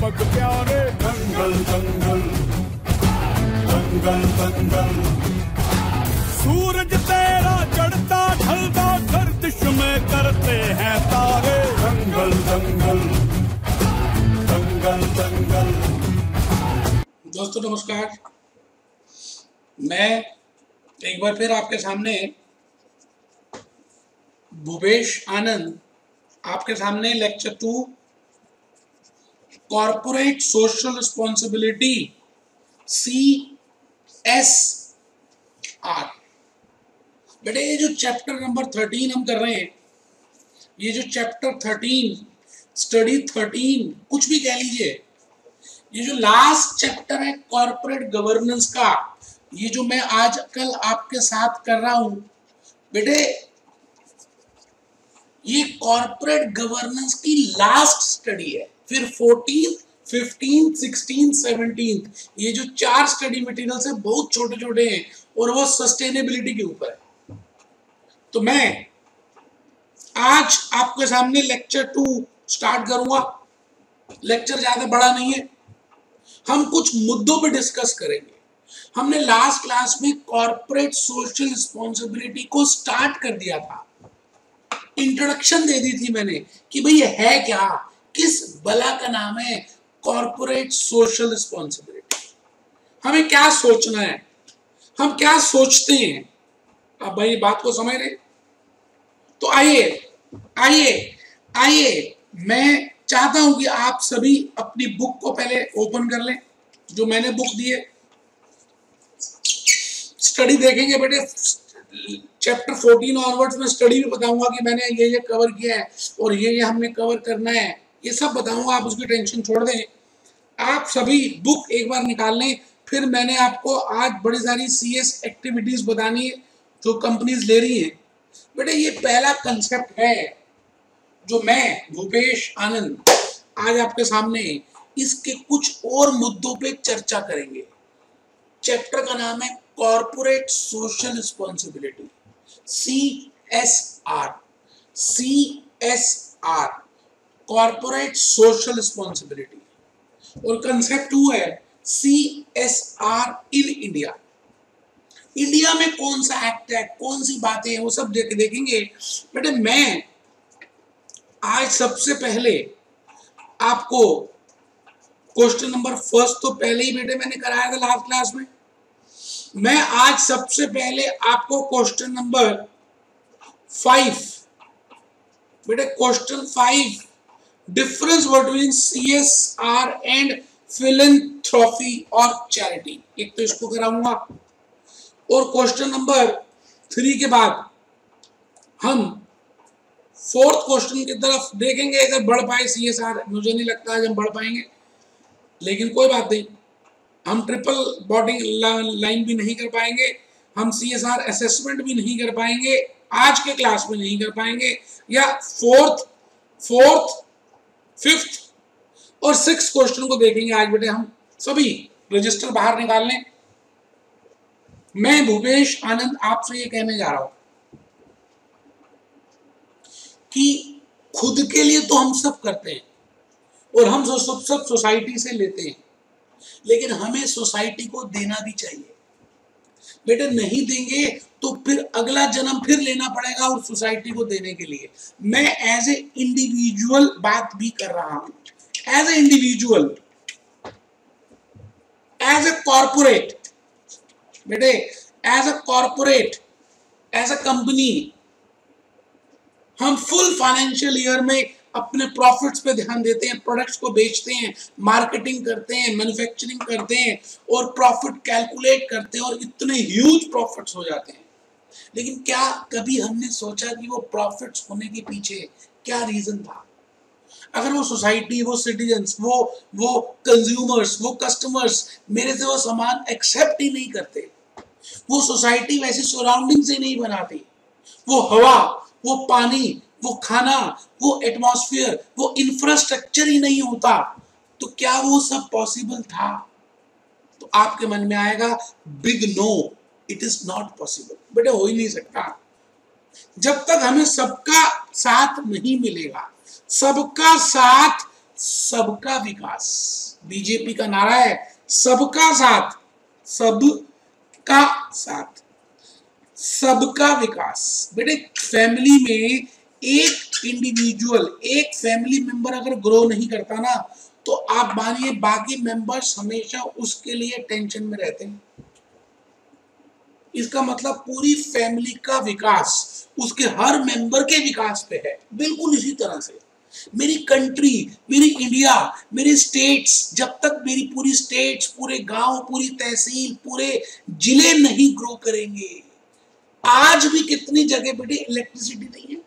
अध्यापक प्यारे दंगल दंगल। दंगल दंगल। सूरज तेरा चढ़ता, ढलता, गर्दिश में करते हैं तारे। दंगल दंगल। दंगल दंगल। दोस्तों, नमस्कार। मैं एक बार फिर आपके सामने भूपेश आनंद, आपके सामने lecture two corporate social responsibility C S R बेटे, ये जो चैप्टर नंबर थर्टीन हम कर रहे हैं, ये जो चैप्टर थर्टीन स्टडी थर्टीन कुछ भी कह लीजिए, ये जो लास्ट चैप्टर है कॉरपोरेट गवर्नेंस का, ये जो मैं आज कल आपके साथ कर रहा हूँ, बेटे, ये कॉरपोरेट गवर्नेंस की लास्ट स्टडी है। फिर 14 15 16 17 ये जो चार स्टडी मटेरियल्स है, बहुत छोटे छोटे हैं, और वो सस्टेनेबिलिटी के ऊपर है। तो मैं आज आपके सामने लेक्चर टू स्टार्ट करूँगा। लेक्चर ज़्यादा बड़ा नहीं है। हम कुछ मुद्दों पे डिस्कस करेंगे। हमने लास्ट क्लास में कॉरपोरेट सोशल रिस्पॉन्सिबिलिटी को स्टार्ट कर दिया था। इंट्रोडक्शन दे दी थी मैंने कि भाई है क्या? किस बला का नाम है? कॉरपोरेट सोशल रिस्पॉन्सिबिलिटी हमें क्या सोचना है? हम क्या सोचते हैं? आप भाई, बात को समझ रहे तो आइए आइए आइए, मैं चाहता हूँ कि आप सभी अपनी बुक को पहले ओपन कर लें, जो मैंने बुक दी है। स्टडी देखेंगे बेटे। चैप्टर 14 ऑनवर्ड्स में स्टडी भी बताऊँगा कि मैंने ये ये कवर किया है और ये ये हमने कवर करना है। ये सब बताऊँगा आप उसकी टेंशन छोड़ दें। आप सभी बुक एक बार निकाल लें, फिर मैंने आपको आज बड़ी सारी सी एस एक्टिविटीज़ बतानी है जो कंपनीज़ ले रही हैं। बेटे, ये पहला कंसेप्ट है जो मैं, भूपेश आनंद, आज आपके सामने इसके कुछ और मुद्दों पे चर्चा करेंगे। चैप्टर का नाम है corporate social responsibility C S R C S R corporate social responsibility और कंसेप्ट टू है C S R in India India में कौन सा एक्ट है, कौन सी बातें हैं, वो सब देख, देखेंगे। बेटे, मैं आज सबसे पहले आपको क्वेश्चन नंबर फ़र्स्ट तो पहले ही बेटे मैंने कराया था लास्ट क्लास में। मैं आज सबसे पहले आपको क्वेश्चन नंबर फाइव बेटे question five difference between C S R and philanthropy और चैरिटी एक तो इसको कराऊँगा। और क्वेश्चन नंबर थ्री के बाद हम फोर्थ क्वेश्चन की तरफ़ देखेंगे, अगर बढ़ पाए सी एस आर मुझे नहीं लगता आज हम बढ़ पाएँगे। लेकिन कोई बात नहीं, हम ट्रिपल बॉडिंग लाइन भी नहीं कर पाएँगे, हम सी एस आर असेसमेंट भी नहीं कर पाएँगे, आज के क्लास में नहीं कर पाएँगे, या फोर्थ फोर्थ फिफ्थ और सिक्स क्वेश्चन को देखेंगे आज बेटे हम। सभी रजिस्टर बाहर निकाल लें। मैं भूपेश आनंद आपसे ये कहने जा रहा हूँ कि खुद के लिए तो हम सब करते हैं और हम सब सब सोसाइटी से लेते हैं, लेकिन हमें सोसाइटी को देना भी चाहिए। बेटे नहीं देंगे तो फिर अगला जन्म फिर लेना पड़ेगा और सोसाइटी को देने के लिए। मैं एज ए इंडिविजुअल बात भी कर रहा हूँ। As a individual as a corporate बेटे as a corporate as a company हम फुल फाइनेंशियल ईयर में अपने प्रॉफिट्स पे ध्यान देते हैं प्रोडक्ट्स को बेचते हैं मार्केटिंग करते हैं मैन्युफैक्चरिंग करते हैं और प्रॉफिट कैलकुलेट करते हैं और इतने ह्यूज प्रॉफिट्स हो जाते हैं। लेकिन क्या कभी हमने सोचा कि वो प्रॉफिट्स होने के पीछे क्या रीजन था? अगर वो सोसाइटी वो सिटीजन्स वो वो कंज्यूमर्स वो कस्टमर्स मेरे से वो सामान एक्सेप्ट ही नहीं करते। वो सोसाइटी वैसी सराउंडिंग से नहीं बनाती। वो हवा, वो पानी वो खाना, वो एटमॉस्फेयर वो इंफ्रास्ट्रक्चर ही नहीं होता। तो क्या वो सब पॉसिबल था? तो आपके मन में आएगा big no it is not possible बेटे हो ही नहीं सकता। जब तक हमें सबका साथ नहीं मिलेगा, सबका साथ, सबका विकास। बीजेपी का नारा है, सबका साथ सबका साथ, सबका विकास। बेटे फैमिली में एक इंडिविजुअल एक फैमिली मेंबर अगर ग्रो नहीं करता ना तो आप मानिए बाकी मेंबर्स हमेशा उसके लिए टेंशन में रहते हैं। इसका मतलब पूरी फैमिली का विकास उसके हर मेंबर के विकास पे है। बिल्कुल इसी तरह से। मेरी कंट्री मेरी इंडिया मेरे स्टेट्स जब तक मेरी पूरी स्टेट्स पूरे गाँव, पूरी तहसील, पूरे ज़िले नहीं ग्रो करेंगे, आज भी कितनी जगह बेटे इलेक्ट्रिसिटी नहीं है।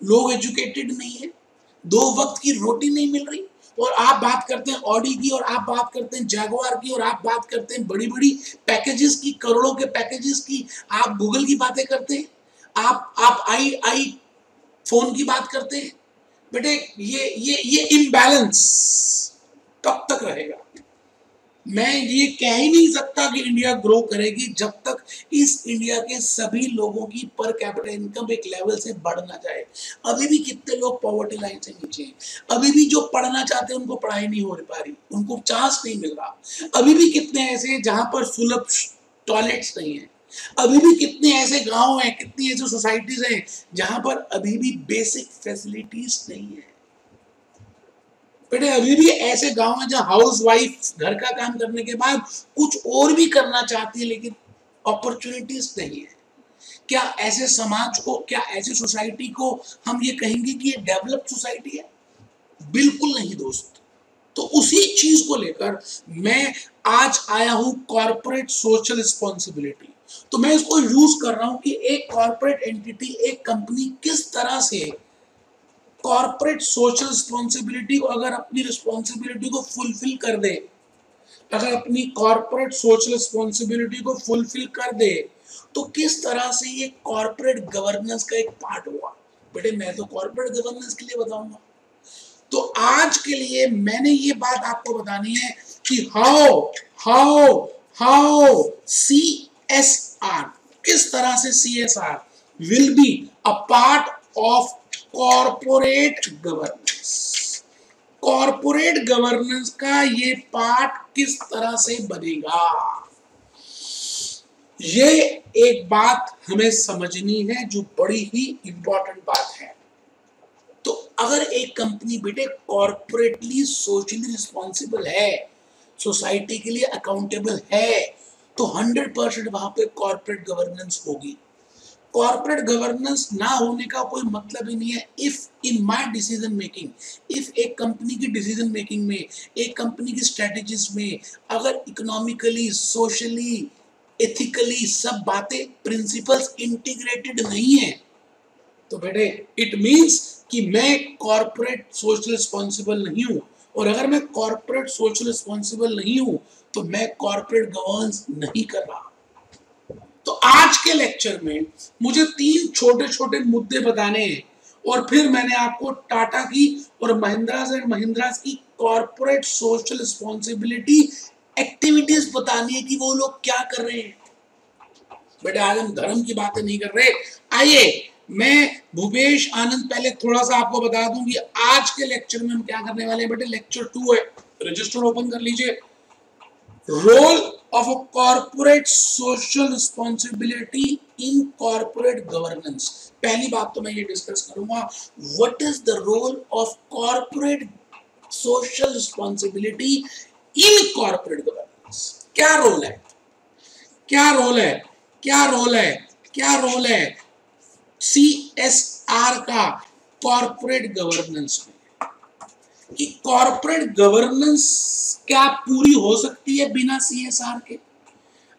लोग एजुकेटेड नहीं है, दो वक्त की रोटी नहीं मिल रही, और आप बात करते हैं ऑडी की, और आप बात करते हैं जैगवार की, और आप बात करते हैं बड़ी बड़ी पैकेजेस की, करोड़ों के पैकेजेस की, आप गूगल की बातें करते हैं, आप आप आई आई फ़ोन की बात करते हैं, बेटे ये ये ये इम्बैलेंस कब तक रहेगा। मैं ये कह ही नहीं सकता कि इंडिया ग्रो करेगी जब तक इस इंडिया के सभी लोगों की पर कैपिटल इनकम एक लेवल से बढ़ ना जाए। अभी भी कितने लोग पॉवर्टी लाइन से नीचे हैं? अभी भी जो पढ़ना चाहते हैं, उनको पढ़ाई नहीं हो पा रही। उनको चांस नहीं मिल रहा। अभी भी कितने ऐसे हैं जहाँ पर सुलभ टॉयलेट्स नहीं है? अभी भी कितने ऐसे गाँव हैं, कितनी ऐसी सोसाइटीज हैं जहाँ पर अभी भी बेसिक फैसिलिटीज़ नहीं है? बेटे, अभी भी ऐसे गाँव हैं जहाँ हाउस वाइफ घर का काम करने के बाद कुछ और भी करना चाहती है, लेकिन अपॉर्चुनिटीज़ नहीं है। क्या ऐसे समाज को, क्या ऐसी सोसाइटी को हम ये कहेंगे कि ये डेवलप सोसाइटी है? बिल्कुल नहीं दोस्त। तो उसी चीज़ को लेकर मैं आज आया हूँ कॉरपोरेट सोशल रिस्पॉन्सिबिलिटी तो मैं इसको यूज़ कर रहा हूँ कि एक कॉरपोरेट एंटिटी एक कंपनी किस तरह से कॉरपोरेट सोशल रिस्पॉन्सिबिलिटी को अगर अपनी रिस्पॉन्सिबिलिटी को फुलफिल कर दे, अगर अपनी कॉरपोरेट सोशल रिस्पॉन्सिबिलिटी को फुलफिल कर दे तो किस तरह से ये कॉरपोरेट गवर्नेंस का एक पार्ट हुआ? बेटे, मैं तो कॉरपोरेट गवर्नेंस के लिए बताऊँगा। तो आज के लिए मैंने ये बात आपको बतानी है कि how how how C S R किस तरह से C S R will be a part of corporate governance. Corporate governance का ये पार्ट किस तरह से बनेगा? ये एक बात हमें समझनी है जो बड़ी ही इंपॉर्टेंट बात है। तो अगर एक कंपनी बेटे कॉरपोरेटली सोशली रिस्पॉन्सिबल है सोसाइटी के लिए अकाउंटेबल है तो हंड्रेड परसेंट वहाँ पे कॉरपोरेट गवर्नेंस होगी। कॉर्पोरेट गवर्नेंस ना होने का कोई मतलब ही नहीं है। If in my decision making if एक कंपनी की डिसीज़न मेकिंग में, एक कंपनी की स्ट्रेटेजीज में, अगर इकोनॉमिकली सोशली एथिकली सब बातें प्रिंसिपल्स इंटीग्रेटेड नहीं है तो बेटे इट मींस कि मैं कॉर्पोरेट सोशल रिस्पॉन्सिबल नहीं हूँ। और अगर मैं कॉर्पोरेट सोशल रिस्पॉन्सिबल नहीं हूँ तो मैं कॉर्पोरेट गवर्नेंस नहीं कर रहा। तो आज के लेक्चर में मुझे तीन छोटे छोटे मुद्दे बताने हैं और फिर मैंने आपको टाटा की और महिंद्रा एंड महिंद्रा की कॉरपोरेट सोशल रिस्पॉन्सिबिलिटी एक्टिविटीज़ बतानी है कि वो लोग क्या कर रहे हैं। बेटा, आज हम धर्म की बातें नहीं कर रहे। आइए, मैं भूपेश आनंद पहले थोड़ा सा आपको बता दूँ कि आज के लेक्चर में हम क्या करने वाले हैं। बेटे लेक्चर टू है। रजिस्टर ओपन कर लीजिए। Role of a corporate social responsibility in corporate governance. पहली बात तो मैं ये डिस्कस करूँगा what is the role of corporate social responsibility in corporate governance क्या रोल है? क्या रोल है? क्या रोल है? क्या रोल है? सी एस आर का कॉर्पोरेट गवर्नेंस में। कि कॉरपोरेट गवर्नेंस क्या पूरी हो सकती है बिना सीएसआर के?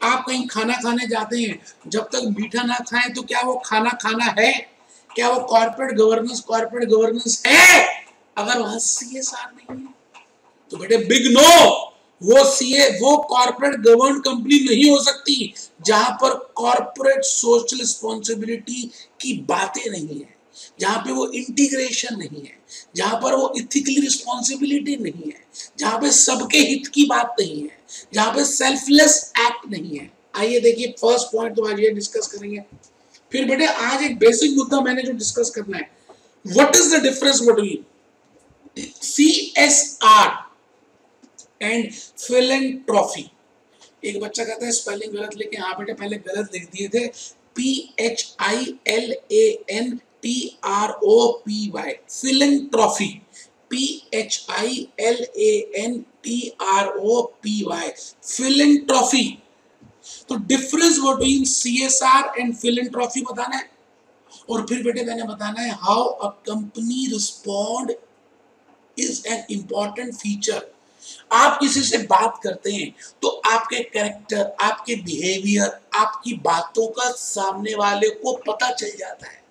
आप कहीं खाना खाने जाते हैं, जब तक मीठा ना खाएँ तो क्या वो खाना खाना है? क्या वो कॉरपोरेट गवर्नेंस कॉरपोरेट गवर्नेंस है? अगर वहाँ सीएसआर नहीं है तो बेटे बिग नो वो सीए वो कॉरपोरेट गवर्न कंपनी नहीं हो सकती, जहाँ पर कॉरपोरेट सोशल रिस्पॉन्सिबिलिटी की बातें नहीं है। जहाँ पे वो इंटीग्रेशन नहीं है, जहाँ पर वो इथिकली रिस्पॉन्सिबिलिटी नहीं है, जहाँ पे सबके हित की बात नहीं है, जहाँ पे सेल्फलेस एक्ट नहीं है। आइए देखिए फ़र्स्ट पॉइंट तो आज ये डिस्कस करेंगे। फिर बेटे, आज एक बेसिक मुद्दा मैंने जो डिस्कस करना है। What is the difference between C S R and philanthropy एक बच्चा कहता है स्पेलिंग गलत लेके हाँ बेटे, पहले गलत लिख दिए थे। P H I L A N T R O P Y philanthropy P H I L A N T R O P Y philanthropy तो difference between C S R and philanthropy बताना है। और फिर बेटे मैंने बताना है how a company respond is an important feature आप किसी से बात करते हैं तो आपके कैरेक्टर आपके बिहेवियर आपकी बातों का सामने वाले को पता चल जाता है।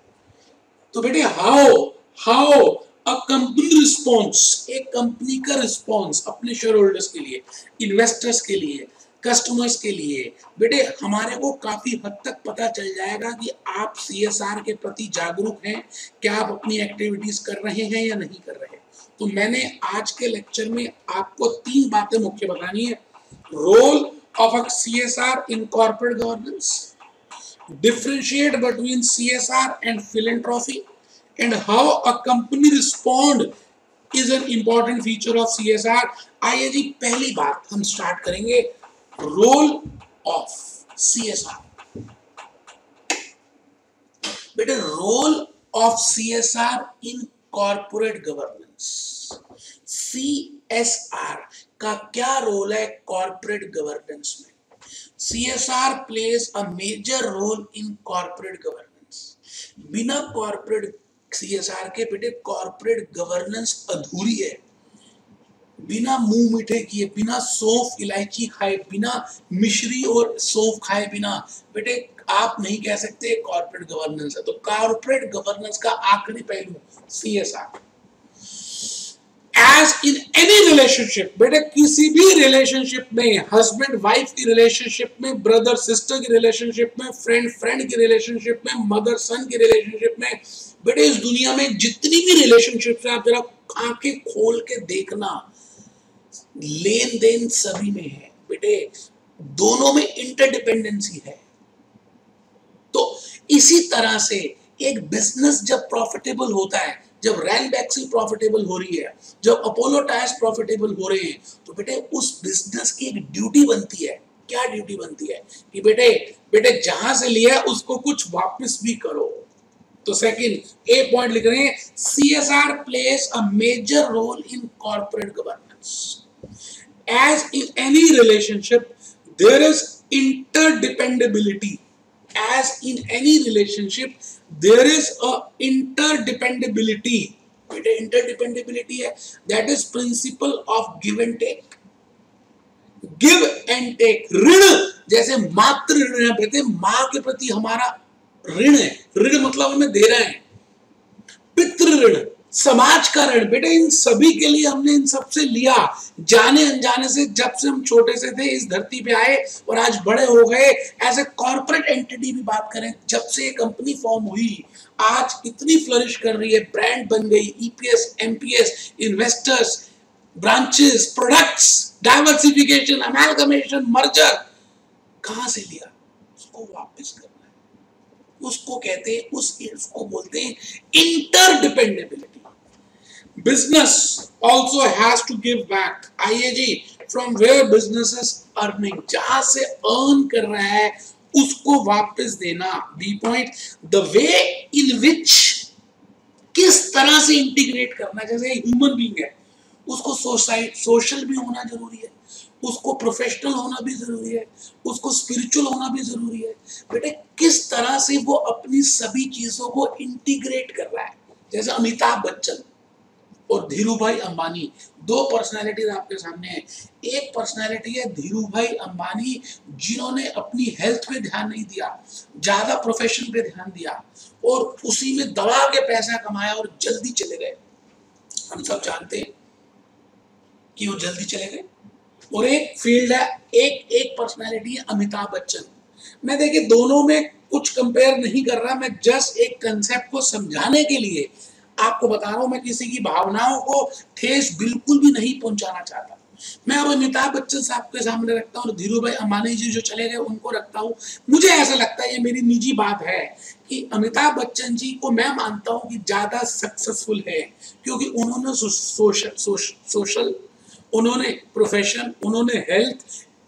तो बेटे how how a company response एक कंपनी का रिस्पॉन्स अपने शेयर होल्डर्स के लिए इन्वेस्टर्स के लिए कस्टमर्स के लिए। बेटे, हमारे को काफ़ी हद तक पता चल जाएगा कि आप सीएसआर के प्रति जागरूक हैं, क्या आप अपनी एक्टिविटीज़ कर रहे हैं या नहीं कर रहे तो मैंने आज के लेक्चर में आपको तीन बातें मुख्य बतानी है। Role of a C S R in corporate governance differentiate between CSR and philanthropy and how a company respond is an important feature of CSR. आइए जी पहली बात हम स्टार्ट करेंगे रोल ऑफ़ सीएसआर बेटे role of CSR in corporate governance CSR का क्या role है corporate governance में CSR plays a major role in corporate governance बिना कॉर्पोरेट सीएसआर के बेटे कॉर्पोरेट गवर्नेंस अधूरी है। बिना मुँह मीठे किए, बिना सौंफ इलायची खाए, बिना मिश्री और सौंफ खाए बिना, बेटे आप नहीं कह सकते कॉर्पोरेट गवर्नेंस है। तो कॉर्पोरेट गवर्नेंस का आखिरी पहलू CSR as in any relationship बेटे किसी भी रिलेशनशिप में हस्बैंड वाइफ की रिलेशनशिप में ब्रदर सिस्टर की रिलेशनशिप में फ्रेंड फ्रेंड की रिलेशनशिप में मदर सन की रिलेशनशिप में बेटे इस दुनिया में जितनी भी रिलेशनशिप है, आप जरा आँखें खोल के देखना। लेन देन सभी में है। बेटे, दोनों में इंटरडिपेंडेंसी है। तो इसी तरह से एक बिज़नेस जब प्रॉफिटेबल होता है जब रैन बैक्सी प्रॉफिटेबल हो रही है, जब अपोलो टायर्स प्रॉफिटेबल हो रहे हैं तो बेटे उस बिज़नेस की एक ड्यूटी बनती है। क्या ड्यूटी बनती है? कि बेटे बेटे जहाँ से लिया उसको कुछ वापस भी करो। तो सेकंड ए पॉइंट लिख रहे हैं CSR plays a major role in corporate governance as in any relationship, there is interdependability. As in any relationship there is a interdependability बेटे interdependability है that is principle of give and take give and take ऋण जैसे मात्र ऋण है बेटे माँ के प्रति हमारा ऋण है ऋण मतलब हमें दे रहे हैं पितृ ऋण समाज का ऋण बेटे, इन सभी के लिए हमने इन सबसे लिया। जाने अनजाने से, जब से हम छोटे से थे, इस धरती पे आए और आज बड़े हो गए। एज ए कॉर्पोरेट एंटिटी भी बात करें, जब से ये कंपनी फॉर्म हुई, आज इतनी फ्लरिश कर रही है ब्रांड बन गई EPS MPS investors branches products diversification amalgamation merger कहाँ से लिया? उसको वापस करना है। उसको कहते हैं, उस उसको बोलते हैं इंटरडिपेंडेबिलिटी business also has to give back. IAG from where business is earning, जहाँ से earn कर रहा है, उसको वापस देना। B point the way in which किस तरह से इंटीग्रेट करना जैसे ह्यूमन बींग है, उसको सोसाइटी सोशल भी होना ज़रूरी है, उसको प्रोफेशनल होना भी ज़रूरी है, उसको स्पिरिचुअल होना भी ज़रूरी है। बेटे, किस तरह से वो अपनी सभी चीज़ों को इंटीग्रेट कर रहा है? जैसे अमिताभ बच्चन। और धीरू भाई अंबानी। दो पर्सनैलिटीज आपके सामने है। एक पर्सनैलिटी है धीरू भाई अंबानी, जिन्होंने अपनी हेल्थ पे ध्यान नहीं दिया, ज़्यादा प्रोफेशन पे ध्यान दिया, और उसी में दबा के पैसा कमाया और जल्दी चले गए। हम सब जानते हैं कि वो जल्दी चले गए। और एक फ़ील्ड है, एक एक पर्सनैलिटी है अमिताभ बच्चन। मैं देखिए, दोनों में कुछ कंपेयर नहीं कर रहा, मैं जस्ट एक कंसेप्ट को समझाने के लिए आपको बता रहा हूँ मैं किसी की भावनाओं को ठेस बिल्कुल भी नहीं पहुंचाना चाहता। मैं अब अमिताभ बच्चन साहब के सामने रखता हूँ धीरू भाई अंबानी जी जो चले गए, उनको रखता हूँ। मुझे ऐसा लगता है, ये मेरी निजी बात है कि अमिताभ बच्चन जी को मैं मानता हूँ कि ज़्यादा सक्सेसफुल है, क्योंकि उन्होंने सोशल सोशल उन्होंने प्रोफेशन उन्होंने हेल्थ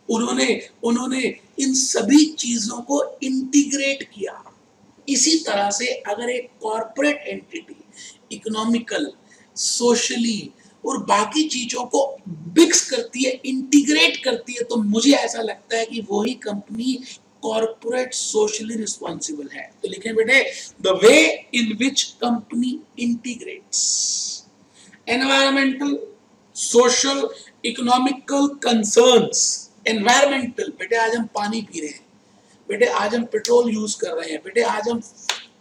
उन्होंने उन्होंने इन सभी चीज़ों को इंटीग्रेट किया। इसी तरह से अगर एक कॉरपोरेट एंटिटी इकोनॉमिकल सोशली और बाकी चीज़ों को मिक्स करती है इंटीग्रेट करती है तो मुझे ऐसा लगता है कि वही कंपनी कॉरपोरेट सोशली रिस्पॉन्सिबल है। तो लिखें बेटे the way in which company integrates environmental social economical concerns environmental बेटे, आज हम पानी पी रहे हैं। बेटे, आज हम पेट्रोल यूज़ कर रहे हैं। बेटे, आज हम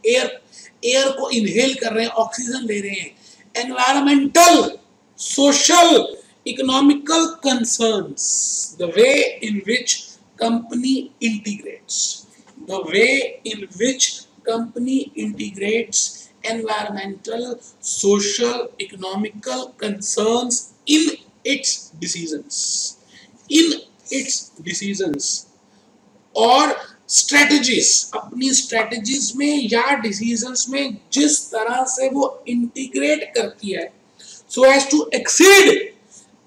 एयर एयर को इनहेल कर रहे हैं ऑक्सीजन ले रहे हैं. Environmental social economical concern the way in which company integrate the way in which company integrates environmental social economical concern in its decision in its decision और स्ट्रेटजीज अपनी strategies में या डिसीजंस में जिस तरह से वो इंटीग्रेट करती है so as to exceed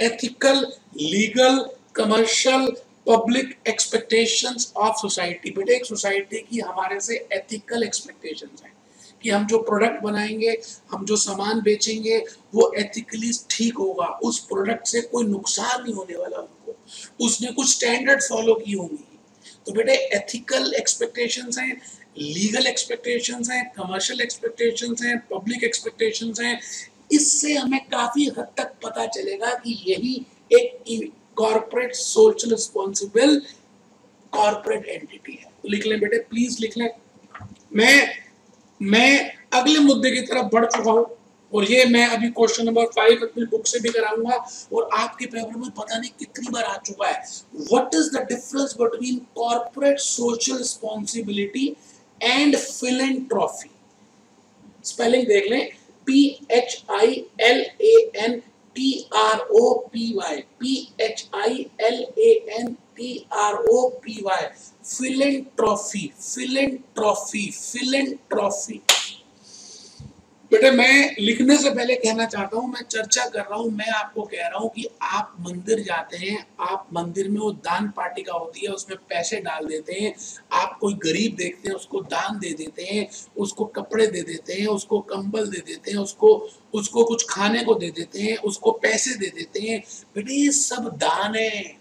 ethical legal commercial public expectations of society बेटे, एक सोसाइटी की हमारे से एथिकल एक्सपेक्टेशंस हैं कि हम जो प्रोडक्ट बनाएँगे, हम जो सामान बेचेंगे, वो एथिकली ठीक होगा। उस प्रोडक्ट से कोई नुकसान नहीं होने वाला उनको। उसने कुछ स्टैंडर्ड फॉलो की होंगी। तो बेटे एथिकल एक्सपेक्टेशंस हैं लीगल एक्सपेक्टेशंस हैं कमर्शियल एक्सपेक्टेशंस हैं पब्लिक एक्सपेक्टेशंस हैं, इससे हमें काफ़ी हद तक पता चलेगा कि यही एक corporate social responsible corporate entity है। तो लिख लें बेटे प्लीज़ लिख लें। मैं मैं अगले मुद्दे की तरफ़ बढ़ चुका हूँ। और ये मैं अभी क्वेश्चन नंबर फाइव अपनी बुक से भी कराऊँगा और आपके पेपर में पता नहीं कितनी बार आ चुका है। What is the difference between corporate social responsibility and philanthropy spelling देख लें। P H I L A N T R O P Y P H I L A N T R O P Y philanthropy philanthropy philanthropy बेटे, मैं लिखने से पहले कहना चाहता हूँ, मैं चर्चा कर रहा हूँ, मैं आपको कह रहा हूँ कि आप मंदिर जाते हैं, आप मंदिर में वो दान पार्टिका होती है, उसमें पैसे डाल देते हैं, आप कोई गरीब देखते हैं, उसको दान दे देते हैं, उसको कपड़े दे देते हैं, उसको कंबल दे देते हैं, उसको उसको कुछ खाने को दे देते हैं, उसको पैसे दे देते हैं। बेटे, ये सब दान है।